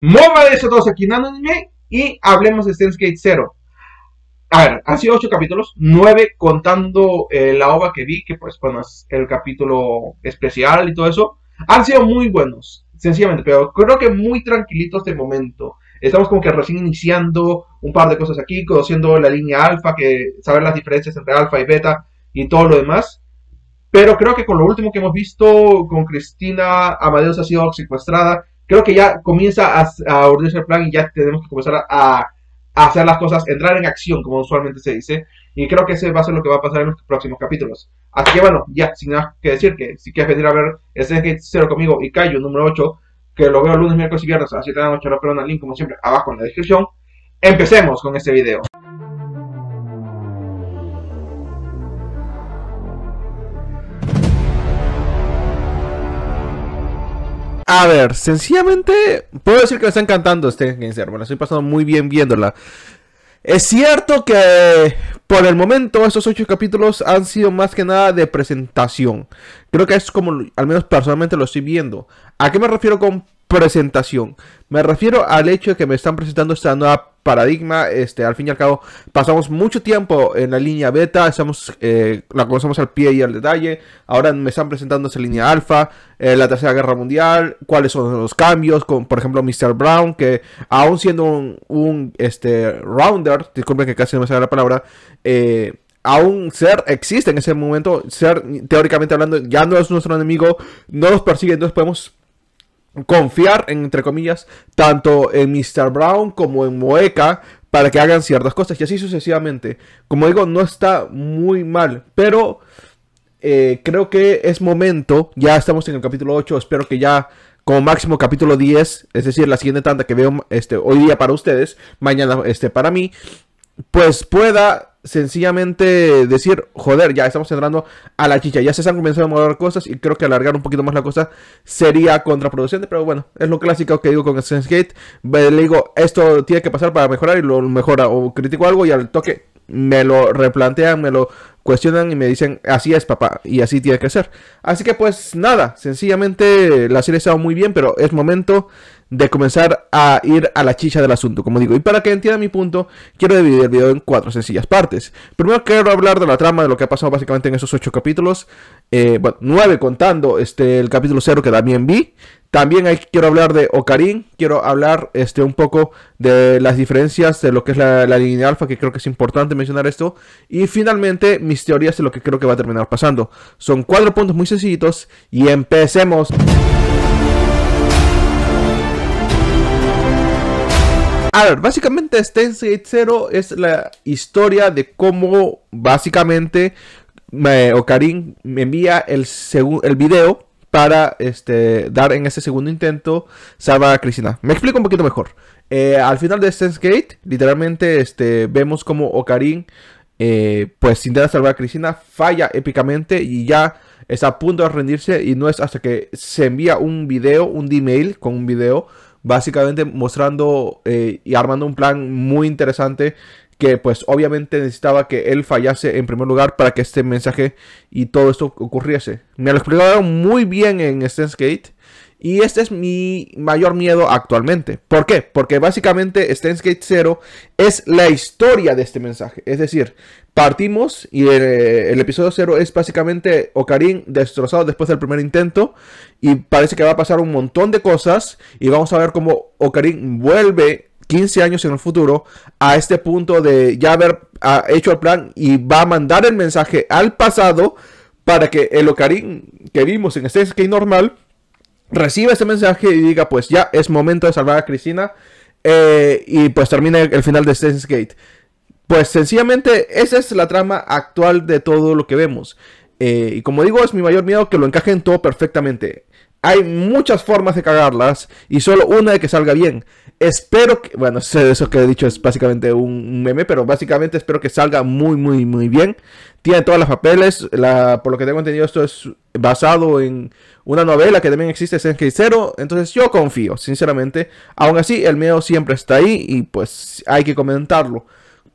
Muy eso todos aquí en Anime y hablemos de Steins Gate 0. A ver, han sido 8 capítulos, 9 contando eh, la ova que vi, que pues bueno, es el capítulo especial y todo eso. Han sido muy buenos, sencillamente, pero creo que muy tranquilitos de momento. Estamos como que recién iniciando un par de cosas aquí, conociendo la línea alfa, que saber las diferencias entre alfa y beta y todo lo demás. Pero creo que con lo último que hemos visto con Cristina, Amadeus ha sido secuestrada. Creo que ya comienza a, a el plan y ya tenemos que comenzar a, hacer las cosas, entrar en acción, como usualmente se dice. Y creo que ese va a ser lo que va a pasar en los próximos capítulos. Así que bueno, ya, sin nada que decir, que si quieres venir a ver Gate 0 conmigo y Kaiju número 8, que lo veo lunes, miércoles y viernes a las 7 de la noche, lo el link como siempre abajo en la descripción. Empecemos con este video. A ver, sencillamente puedo decir que me está encantando este Game Bueno, estoy pasando muy bien viéndola. Es cierto que por el momento estos ocho capítulos han sido más que nada de presentación. Creo que es como, al menos personalmente lo estoy viendo. ¿A qué me refiero con presentación? Me refiero al hecho de que me están presentando esta nueva paradigma. Este, al fin y al cabo, pasamos mucho tiempo en la línea beta, estamos, eh, la conocemos al pie y al detalle. Ahora me están presentando esa línea alfa, eh, la tercera guerra mundial, cuáles son los cambios, con por ejemplo Mr. Brown, que aún siendo un, este, rounder, disculpen que casi no me sale la palabra, eh, aún Ser existe en ese momento. Ser, teóricamente hablando, ya no es nuestro enemigo, no nos persigue, entonces podemos confiar, entre comillas, tanto en Mr. Brown como en Moeka para que hagan ciertas cosas y así sucesivamente. Como digo, no está muy mal, pero eh, creo que es momento, ya estamos en el capítulo 8, espero que ya como máximo capítulo 10, es decir, la siguiente tanda que veo este, hoy día para ustedes, mañana este, para mí, pues pueda sencillamente decir, joder, ya estamos entrando a la chicha, ya se están comenzando a mover cosas y creo que alargar un poquito más la cosa sería contraproducente, pero bueno, es lo clásico que digo con Sense Gate, le digo, esto tiene que pasar para mejorar y lo mejora, o critico algo y al toque me lo replantean, me lo cuestionan y me dicen, así es papá, y así tiene que ser. Así que pues nada, sencillamente la serie ha estado muy bien, pero es momento de comenzar a ir a la chicha del asunto, como digo. Y para que entienda mi punto, quiero dividir el video en cuatro sencillas partes. Primero quiero hablar de la trama, de lo que ha pasado básicamente en esos ocho capítulos. Eh, bueno, nueve contando este, el capítulo cero que también vi. También quiero hablar de Ocarín, quiero hablar este, un poco de las diferencias de lo que es la, la línea alfa, que creo que es importante mencionar esto. Y finalmente mis teorías de lo que creo que va a terminar pasando. Son cuatro puntos muy sencillitos y empecemos. A ver, básicamente Steins Gate Zero es la historia de cómo básicamente me, me envía el, el video para este, dar en ese segundo intento salvar a Cristina. Me explico un poquito mejor. Eh, al final de Steins Gate, literalmente este, vemos como Ocarín, eh, pues intenta salvar a Cristina, falla épicamente y ya está a punto de rendirse y no es hasta que se envía un video, un email con un video básicamente mostrando eh, y armando un plan muy interesante que pues obviamente necesitaba que él fallase en primer lugar para que este mensaje y todo esto ocurriese. Me lo explicaron muy bien en Stance Gate y este es mi mayor miedo actualmente. ¿Por qué? Porque básicamente Steins Gate 0 es la historia de este mensaje. Es decir, partimos y el, episodio 0 es básicamente Ocarín destrozado después del primer intento. Y parece que va a pasar un montón de cosas. Y vamos a ver cómo Ocarín vuelve 15 años en el futuro a este punto de ya haber hecho el plan y va a mandar el mensaje al pasado para que el Ocarín que vimos en Steins Gate normal reciba este mensaje y diga, pues ya es momento de salvar a Cristina. Eh, y pues termina el final de Steins Gate. Pues sencillamente esa es la trama actual de todo lo que vemos. Eh, y como digo, es mi mayor miedo que lo encajen todo perfectamente. Hay muchas formas de cagarlas y solo una de que salga bien. Espero que, bueno, eso que he dicho es básicamente un meme, pero básicamente espero que salga muy, muy, muy bien. Tiene todas las papeles, la, por lo que tengo entendido esto es basado en una novela que también existe, Senki Zero, entonces yo confío, sinceramente. Aún así, el miedo siempre está ahí y pues hay que comentarlo.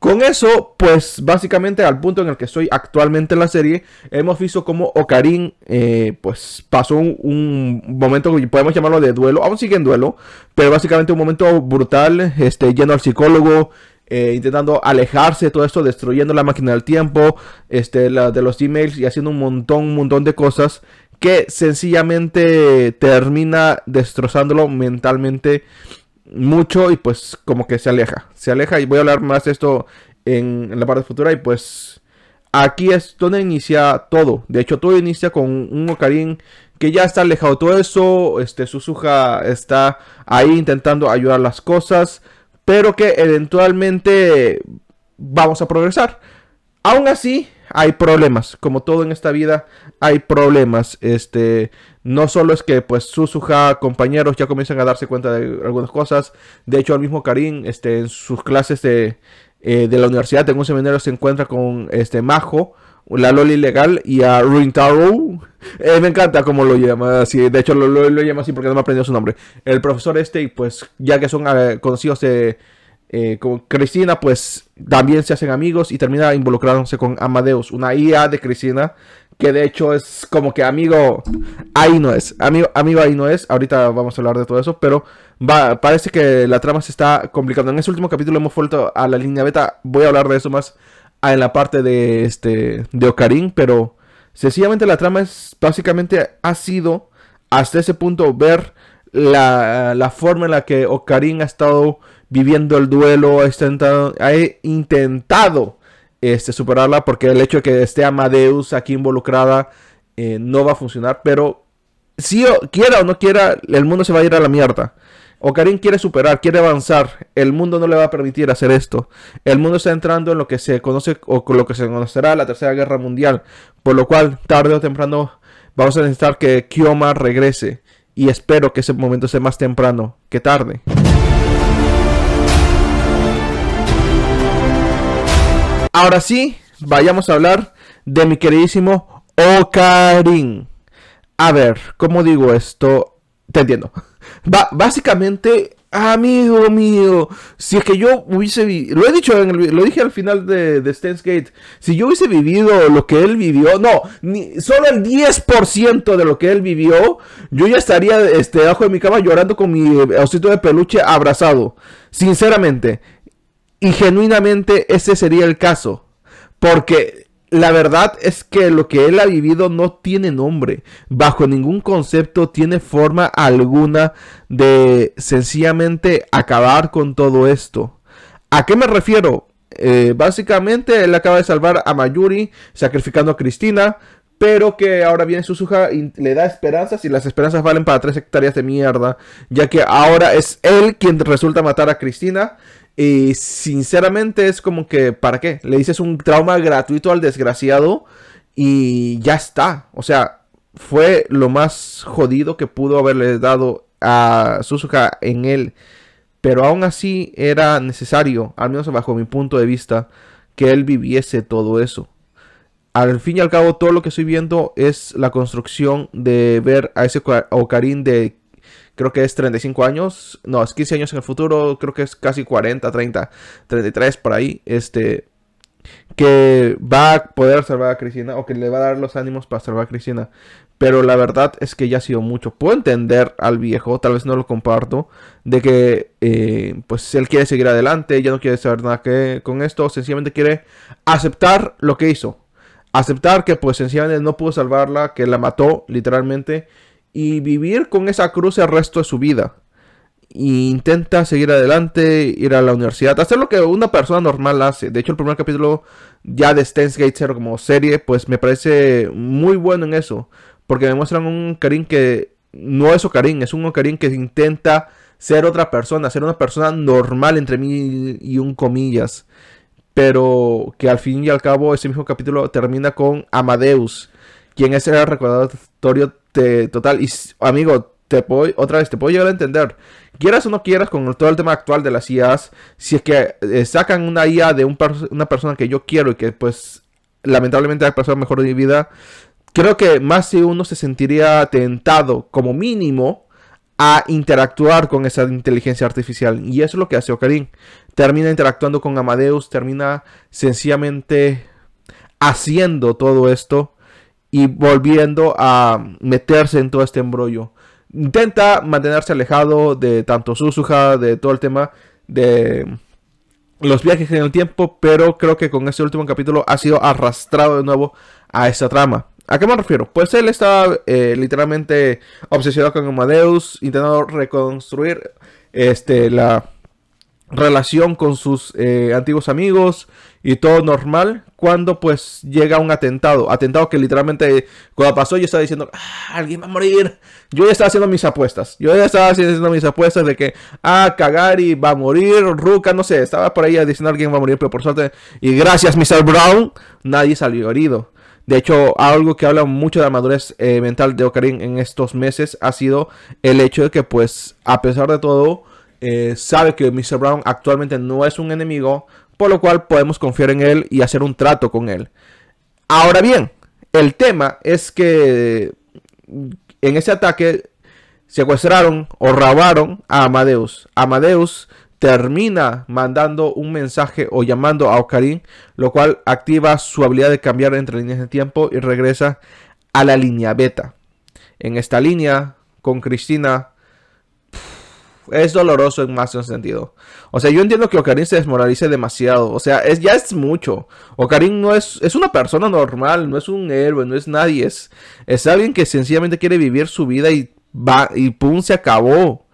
Con eso, pues básicamente al punto en el que estoy actualmente en la serie, hemos visto cómo Ocarín eh, pues pasó un, momento que podemos llamarlo de duelo, aún sigue en duelo, pero básicamente un momento brutal, este, yendo al psicólogo, eh, intentando alejarse de todo esto, destruyendo la máquina del tiempo, este, la, de los emails y haciendo un montón, un montón de cosas que sencillamente termina destrozándolo mentalmente mucho y pues como que se aleja. Se aleja y voy a hablar más de esto en, la parte futura y pues aquí es donde inicia todo. De hecho todo inicia con un Ocarín que ya está alejado de todo eso. Este Suzuha está ahí intentando ayudar las cosas. Pero que eventualmente vamos a progresar. Aún así, hay problemas. Como todo en esta vida, hay problemas. Este, no solo es que pues Suzuha, compañeros ya comienzan a darse cuenta de algunas cosas. De hecho, el mismo Karin, este, en sus clases de, eh, de la universidad, en un seminario se encuentra con este Majo, la Loli legal y a Rintaro. Eh, me encanta cómo lo llama así. De hecho, lo, lo, llama así porque no me aprendido su nombre. El profesor este, pues ya que son eh, conocidos de eh, con Cristina, pues también se hacen amigos y termina involucrándose con Amadeus, una IA de Cristina, que de hecho es como que amigo, ahí no es, amigo, amigo ahí no es, ahorita vamos a hablar de todo eso, pero va, parece que la trama se está complicando. En ese último capítulo hemos vuelto a la línea beta, voy a hablar de eso más en la parte de, este, de Ocarín, pero sencillamente la trama es, básicamente ha sido hasta ese punto ver la, la forma en la que Ocarín ha estado viviendo el duelo, ha intentado, ha intentado este, superarla porque el hecho de que esté Amadeus aquí involucrada eh, no va a funcionar, pero si quiera o no quiera, el mundo se va a ir a la mierda. Ocarín quiere superar, quiere avanzar. El mundo no le va a permitir hacer esto. El mundo está entrando en lo que se conoce o con lo que se conocerá la Tercera Guerra Mundial. Por lo cual, tarde o temprano, vamos a necesitar que Kioma regrese. Y espero que ese momento sea más temprano que tarde. Ahora sí, vayamos a hablar de mi queridísimo Ocarín. A ver, ¿cómo digo esto? Te entiendo. básicamente, amigo mío, si es que yo hubiese vivido, lo he dicho, en lo dije al final de, de Gate, si yo hubiese vivido lo que él vivió, no, solo el 10% de lo que él vivió, yo ya estaría este, debajo de mi cama llorando con mi osito de peluche abrazado. Sinceramente, y genuinamente ese sería el caso. Porque la verdad es que lo que él ha vivido no tiene nombre. Bajo ningún concepto tiene forma alguna de sencillamente acabar con todo esto. ¿A qué me refiero? Eh, básicamente él acaba de salvar a Mayuri sacrificando a Cristina. Pero que ahora viene Suzuha y le da esperanzas y las esperanzas valen para tres hectáreas de mierda. Ya que ahora es él quien resulta matar a Cristina y sinceramente es como que, ¿para qué? Le dices un trauma gratuito al desgraciado y ya está. O sea, fue lo más jodido que pudo haberle dado a Suzuka en él. Pero aún así era necesario, al menos bajo mi punto de vista, que él viviese todo eso. Al fin y al cabo, todo lo que estoy viendo es la construcción de ver a ese Ocarín de creo que es 35 años, no, es 15 años en el futuro, creo que es casi 40, 30, 33 por ahí, este, que va a poder salvar a Cristina o que le va a dar los ánimos para salvar a Cristina. Pero la verdad es que ya ha sido mucho. Puedo entender al viejo, tal vez no lo comparto, de que eh, pues él quiere seguir adelante, ya no quiere saber nada que con esto, sencillamente quiere aceptar lo que hizo. Aceptar que pues sencillamente no pudo salvarla, que la mató literalmente y vivir con esa cruz el resto de su vida. Intenta seguir adelante, ir a la universidad, hacer lo que una persona normal hace. De hecho, el primer capítulo ya de Stance Gate como serie, pues me parece muy bueno en eso. Porque me muestran un Karim que no es Ocarín, es un Ocarín que intenta ser otra persona, ser una persona normal entre mí y un comillas. Pero que al fin y al cabo ese mismo capítulo termina con Amadeus, quien es el recordatorio total. Y amigo, te puedo, otra vez, te puedo llegar a entender. Quieras o no quieras, con todo el tema actual de las IAs, si es que eh, sacan una IA de una persona que yo quiero y que pues lamentablemente ha pasado mejor de mi vida, creo que más si uno se sentiría tentado como mínimo a interactuar con esa inteligencia artificial. Y eso es lo que hace Ocarín. Termina interactuando con Amadeus, termina sencillamente haciendo todo esto y volviendo a meterse en todo este embrollo. Intenta mantenerse alejado de tanto Suzuha, de todo el tema de los viajes en el tiempo, pero creo que con este último capítulo ha sido arrastrado de nuevo a esa trama. ¿A qué me refiero? Pues él estaba eh, literalmente obsesionado con Amadeus, intentando reconstruir este, la relación con sus eh, antiguos amigos y todo normal cuando pues llega un atentado. Atentado que literalmente cuando pasó yo estaba diciendo, ah, alguien va a morir. Yo ya estaba haciendo mis apuestas. Yo ya estaba haciendo mis apuestas de que, ah, Kagari va a morir, Ruka, no sé, estaba por ahí diciendo alguien va a morir, pero por suerte, y gracias Mr. Brown, nadie salió herido. De hecho, algo que habla mucho de la madurez eh, mental de Ocarina en estos meses ha sido el hecho de que, pues, a pesar de todo, eh, sabe que Mr. Brown actualmente no es un enemigo, por lo cual podemos confiar en él y hacer un trato con él. Ahora bien, el tema es que en ese ataque secuestraron o robaron a Amadeus. Amadeus termina mandando un mensaje o llamando a Ocarina, lo cual activa su habilidad de cambiar entre líneas de tiempo y regresa a la línea beta. En esta línea, con Cristina, es doloroso en más de un sentido. O sea, yo entiendo que Ocarina se desmoralice demasiado. O sea, es, ya es mucho. Ocarina no es, es una persona normal, no es un héroe, no es nadie. Es, es alguien que sencillamente quiere vivir su vida y va y pum, se acabó.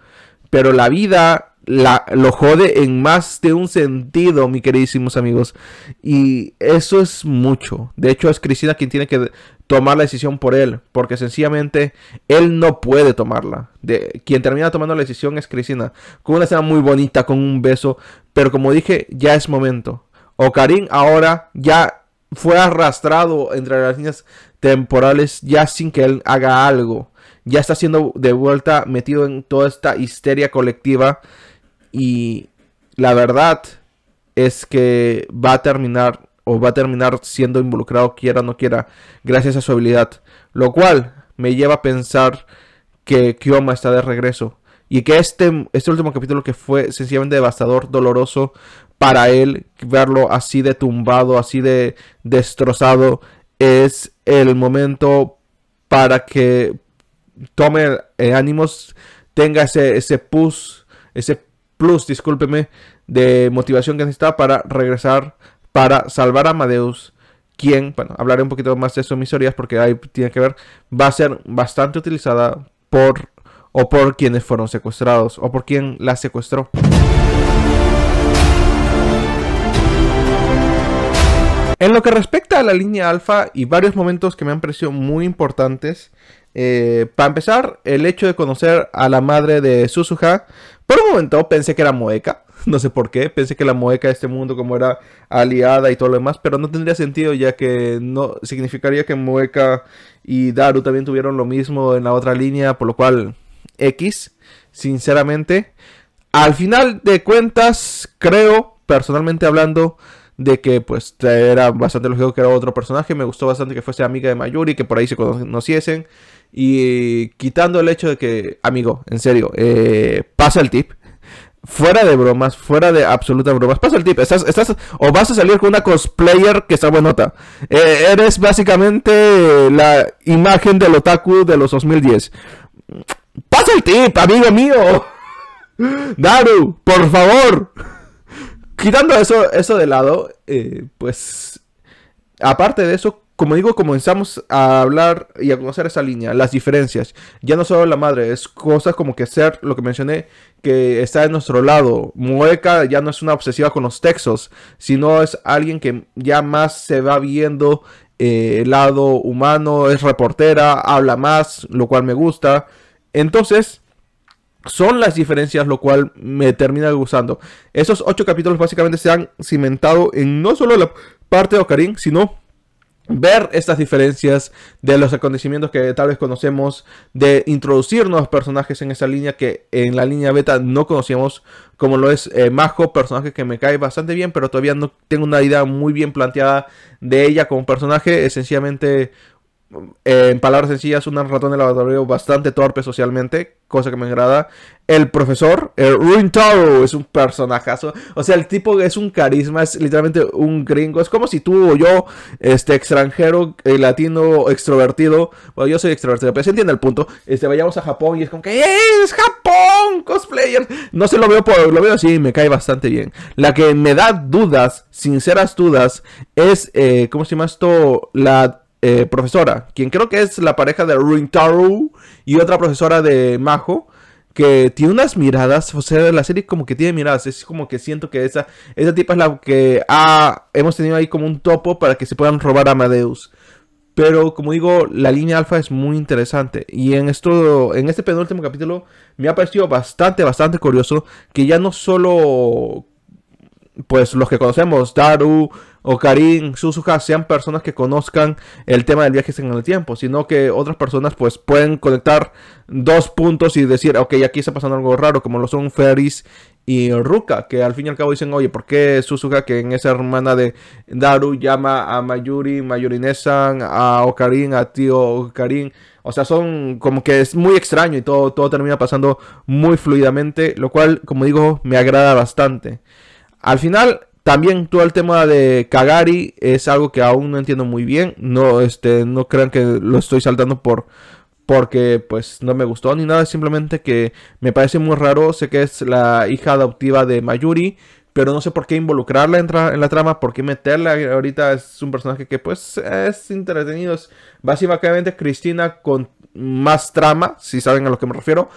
Pero la vida la, lo jode en más de un sentido, mi queridísimos amigos. Y eso es mucho. De hecho, es Cristina quien tiene que tomar la decisión por él, porque sencillamente él no puede tomarla. Quien termina tomando la decisión es Cristina, con una escena muy bonita, con un beso, pero como dije, ya es momento. Ocarín ahora ya fue arrastrado entre las líneas temporales ya sin que él haga algo. Ya está siendo de vuelta metido en toda esta histeria colectiva y la verdad es que va a terminar o va a terminar siendo involucrado quiera o no quiera gracias a su habilidad. Lo cual me lleva a pensar que Kyoma está de regreso. Y que este, este último capítulo que fue sencillamente devastador, doloroso para él, verlo así de tumbado, así de destrozado, es el momento para que tome eh, ánimos, tenga ese, ese push, ese plus, discúlpeme, de motivación que necesita para regresar, para salvar a Amadeus, quien, bueno, hablaré un poquito más de eso en mis historias porque ahí tiene que ver, va a ser bastante utilizada por o por quienes fueron secuestrados o por quien la secuestró. En lo que respecta a la línea alfa y varios momentos que me han parecido muy importantes, eh, para empezar, el hecho de conocer a la madre de Suzuha, por un momento pensé que era Moeka, no sé por qué, pensé que la Moeka de este mundo como era aliada y todo lo demás, pero no tendría sentido ya que no significaría que Moeka y Daru también tuvieron lo mismo en la otra línea, por lo cual X, sinceramente, al final de cuentas, creo, personalmente hablando, de que pues era bastante lógico que era otro personaje, me gustó bastante que fuese amiga de Mayuri, que por ahí se conociesen. Y quitando el hecho de que, amigo, en serio, eh, pasa el tip. Fuera de bromas, fuera de absolutas bromas. Pasa el tip. Estás, estás, o vas a salir con una cosplayer que está buenota. Eh, eres básicamente la imagen del otaku de los 2010. Pasa el tip, amigo mío. Daru, por favor. Quitando eso, eso de lado, eh, pues aparte de eso, como digo, comenzamos a hablar y a conocer esa línea, las diferencias. Ya no solo la madre, es cosas como que ser, lo que mencioné, que está de nuestro lado. Mueca ya no es una obsesiva con los textos, sino es alguien que ya más se va viendo eh, el lado humano, es reportera, habla más, lo cual me gusta. Entonces, son las diferencias, lo cual me termina gustando. Esos ocho capítulos básicamente se han cimentado en no solo la parte de Ocarina, sino ver estas diferencias de los acontecimientos que tal vez conocemos, de introducir nuevos personajes en esa línea que en la línea beta no conocíamos, como lo es eh, Majo, personaje que me cae bastante bien, pero todavía no tengo una idea muy bien planteada de ella como personaje, es sencillamente en palabras sencillas, un ratón de laboratorio bastante torpe socialmente, cosa que me agrada. El profesor, el Ruintaro, es un personajazo. O sea, el tipo es un carisma, es literalmente un gringo. Es como si tú o yo, este extranjero, eh, latino, extrovertido. Bueno, yo soy extrovertido, pero se entiende el punto. Este, vayamos a Japón y es como que ¡Eh, ¡Es Japón! Cosplayer. No se lo veo por. Lo veo así me cae bastante bien. La que me da dudas, sinceras dudas, es. Eh, ¿Cómo se llama esto? La eh, profesora, quien creo que es la pareja de Rintaro y otra profesora de Majo, que tiene unas miradas, o sea, la serie como que tiene miradas, es como que siento que esa, esa tipa es la que ha, hemos tenido ahí como un topo para que se puedan robar a Amadeus. Pero como digo, la línea alfa es muy interesante. Y en esto, en este penúltimo capítulo, me ha parecido bastante, bastante curioso que ya no solo pues los que conocemos, Daru, Karin, Suzuka, sean personas que conozcan el tema del viaje en el tiempo, sino que otras personas pues pueden conectar dos puntos y decir, ok, aquí está pasando algo raro, como lo son Ferris y Ruka, que al fin y al cabo dicen, oye, ¿por qué Suzuka, que en esa hermana de Daru, llama a Mayuri, Mayuri Nesan, a Okarin, a tío Okarin? O sea, son como que es muy extraño y todo, todo termina pasando muy fluidamente, lo cual, como digo, me agrada bastante. Al final, también todo el tema de Kagari es algo que aún no entiendo muy bien. No, este, no crean que lo estoy saltando por porque pues no me gustó ni nada, simplemente que me parece muy raro. Sé que es la hija adoptiva de Mayuri, pero no sé por qué involucrarla en, en, la trama, por qué meterla. Ahorita es un personaje que pues es entretenido. Es básicamente Cristina con más trama, si saben a lo que me refiero,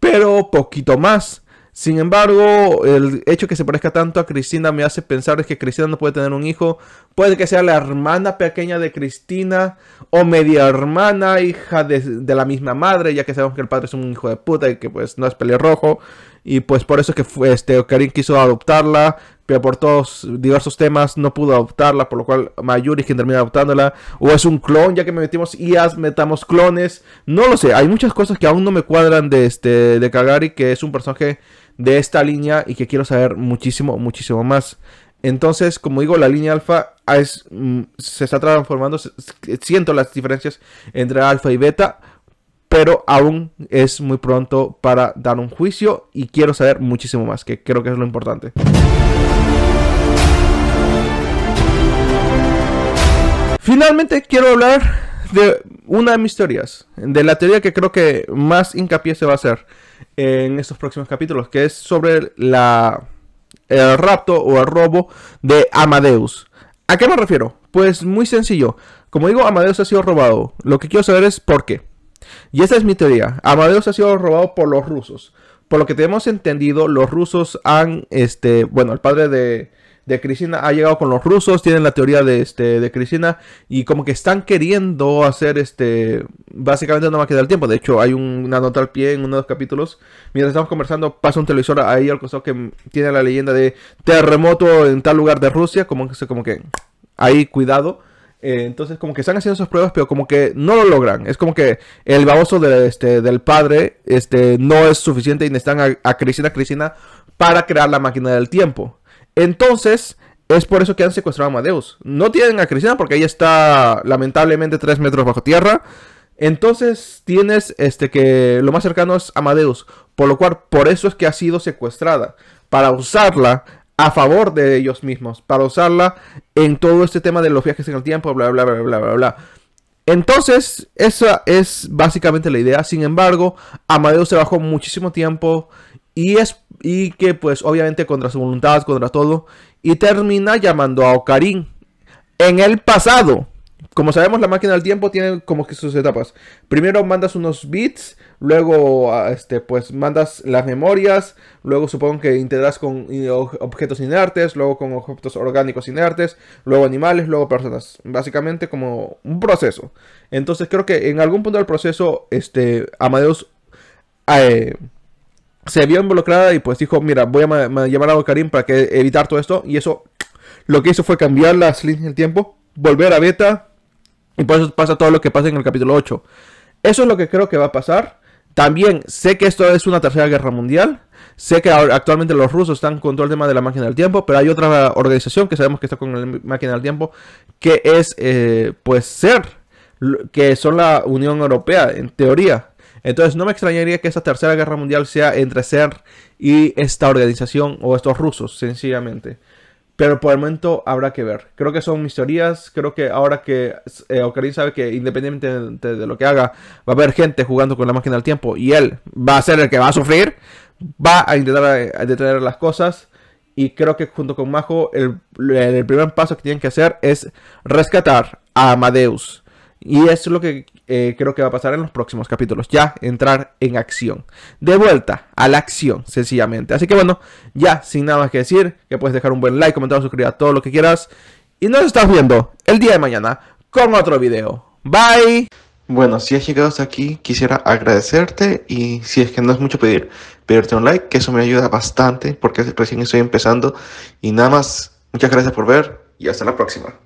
pero poquito más. Sin embargo, el hecho que se parezca tanto a Cristina me hace pensar que Cristina no puede tener un hijo. Puede que sea la hermana pequeña de Cristina o media hermana, hija de, la misma madre, ya que sabemos que el padre es un hijo de puta y que pues no es pelirrojo. Y pues por eso es que fue, este, Karin quiso adoptarla, pero por todos diversos temas no pudo adoptarla, por lo cual Mayuri quien termina adoptándola. O es un clon, ya que me metimos IAS, metamos clones. No lo sé, hay muchas cosas que aún no me cuadran de, este, de Kagari, que es un personaje de esta línea y que quiero saber muchísimo, muchísimo más. Entonces, como digo, la línea alfa es, mm, se está transformando, siento las diferencias entre alfa y beta, pero aún es muy pronto para dar un juicio y quiero saber muchísimo más, que creo que es lo importante. Finalmente quiero hablar de una de mis teorías, de la teoría que creo que más hincapié se va a hacer en estos próximos capítulos, que es sobre la, el rapto o el robo de Amadeus. ¿A qué me refiero? Pues muy sencillo. Como digo, Amadeus ha sido robado. Lo que quiero saber es por qué. Y esa es mi teoría. Amadeus ha sido robado por los rusos. Por lo que tenemos entendido, los rusos han, este, bueno, el padre de, de Cristina ha llegado con los rusos, tienen la teoría de, este, de Cristina y como que están queriendo hacer este, básicamente una máquina del tiempo. De hecho, hay una nota al pie en uno de los capítulos. Mientras estamos conversando, pasa un televisor ahí al costado que tiene la leyenda de terremoto en tal lugar de Rusia, como que, como que ahí cuidado. Eh, entonces, como que están haciendo esas pruebas, pero como que no lo logran. Es como que el baboso de, este, del padre este, no es suficiente y necesitan a, a Cristina, Cristina para crear la máquina del tiempo. Entonces, es por eso que han secuestrado a Amadeus. No tienen a Cristina porque ella está lamentablemente tres metros bajo tierra. Entonces tienes este que lo más cercano es Amadeus. Por lo cual, por eso es que ha sido secuestrada. Para usarla a favor de ellos mismos. Para usarla en todo este tema de los viajes en el tiempo, bla, bla, bla, bla, bla, bla. Entonces, esa es básicamente la idea. Sin embargo, Amadeus se bajó muchísimo tiempo y, es, y que pues obviamente contra su voluntad, contra todo, y termina llamando a Ocarín en el pasado. Como sabemos, la máquina del tiempo tiene como que sus etapas. Primero mandas unos bits, luego ah, este, pues mandas las memorias, luego supongo que integras con objetos inertes, luego con objetos orgánicos inertes, luego animales, luego personas. Básicamente como un proceso. Entonces creo que en algún punto del proceso, este, Amadeus eh, se vio involucrada y pues dijo, mira, voy a llamar a Karim para que evitar todo esto. Y eso lo que hizo fue cambiar las líneas del tiempo, volver a beta. Y por eso pasa todo lo que pasa en el capítulo 8. Eso es lo que creo que va a pasar. También sé que esto es una tercera guerra mundial. Sé que actualmente los rusos están con todo el tema de la máquina del tiempo, pero hay otra organización que sabemos que está con la máquina del tiempo, que es, eh, pues, ser que son la Unión Europea, en teoría. Entonces no me extrañaría que esa tercera guerra mundial sea entre ser y esta organización o estos rusos, sencillamente. Pero por el momento habrá que ver. Creo que son mis teorías. Creo que ahora que eh, sabe que independientemente de, lo que haga, va a haber gente jugando con la máquina del tiempo y él va a ser el que va a sufrir, va a intentar eh, detener las cosas. Y creo que junto con Majo, el, el primer paso que tienen que hacer es rescatar a Amadeus. Y eso es lo que eh, creo que va a pasar en los próximos capítulos. Ya entrar en acción. De vuelta a la acción, sencillamente. Así que bueno, ya sin nada más que decir, que puedes dejar un buen like, comentar, suscribir a todo lo que quieras. Y nos estás viendo el día de mañana con otro video. Bye. Bueno, si has llegado hasta aquí, quisiera agradecerte y si es que no es mucho pedir, pedirte un like, que eso me ayuda bastante porque recién estoy empezando. Y nada más, muchas gracias por ver y hasta la próxima.